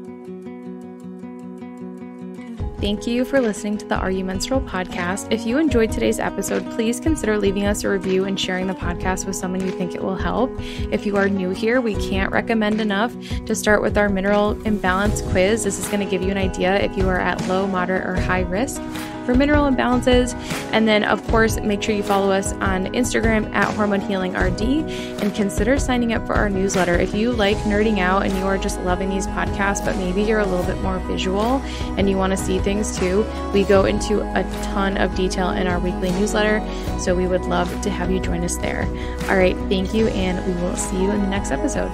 Thank you for listening to the Are You Menstrual podcast. If you enjoyed today's episode, please consider leaving us a review and sharing the podcast with someone you think it will help. If you are new here, we can't recommend enough to start with our mineral imbalance quiz. This is going to give you an idea if you are at low, moderate, or high risk for mineral imbalances. And then, of course, make sure you follow us on Instagram at Hormone Healing RD and consider signing up for our newsletter. If you like nerding out and you are just loving these podcasts, but maybe you're a little bit more visual and you want to see things too, we go into a ton of detail in our weekly newsletter. So we would love to have you join us there. All right, thank you, and we will see you in the next episode.